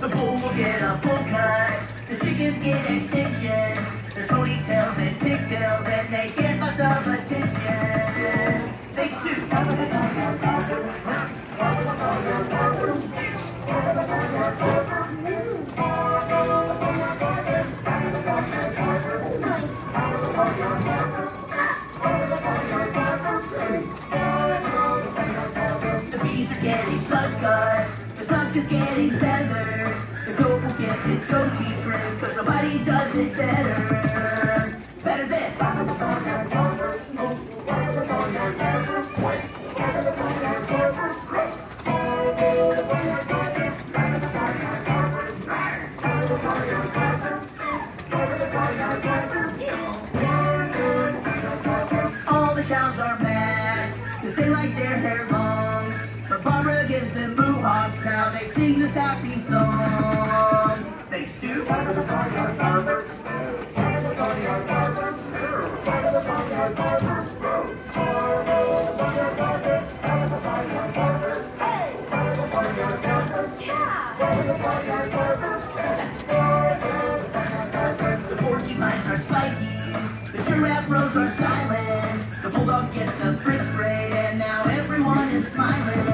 The bull will get a bull cut. The chicken's getting sick. Getting buzz cut, the duck is getting feathered. The goat will get his goatee trimmed, cause nobody does it better. Better than. All the cows are mad, cause they like their hair long. Barbra gives them mohawks, now they sing this happy song. Thanks to the porcupines are spiky, the giraffe rows are silent, the bulldog gets the frisk spray, and now everyone is smiling.